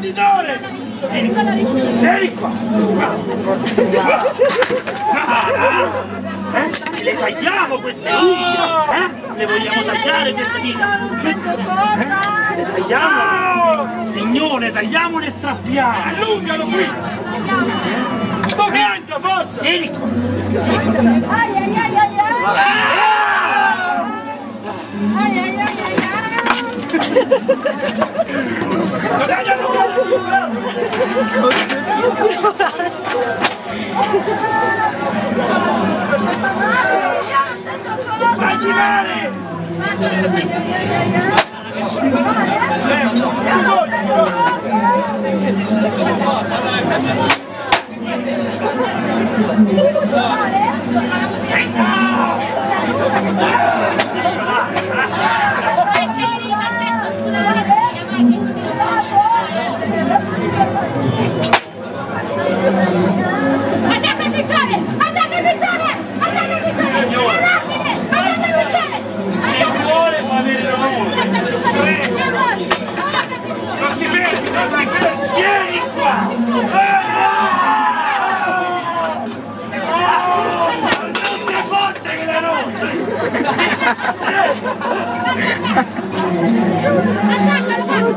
traditore! Vieni qua! Vieni qua! Eh? Le tagliamo queste unghie! Eh? Le vogliamo tagliare queste dita? Eh? Le tagliamo? Signore, tagliamole e strappiamo! Allungalo qui! Spocchetta, forza! Vieni qua! Ai ai ai Russia! Russia!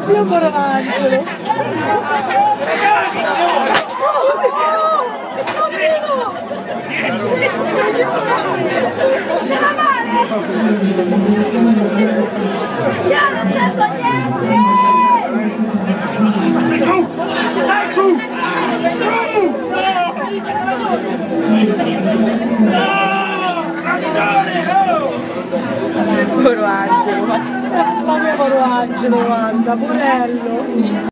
뛰어걸어가 이거로 Coraggio! Ma mio coraggio, guarda, porello!